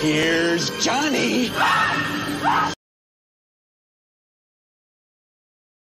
Here's Johnny.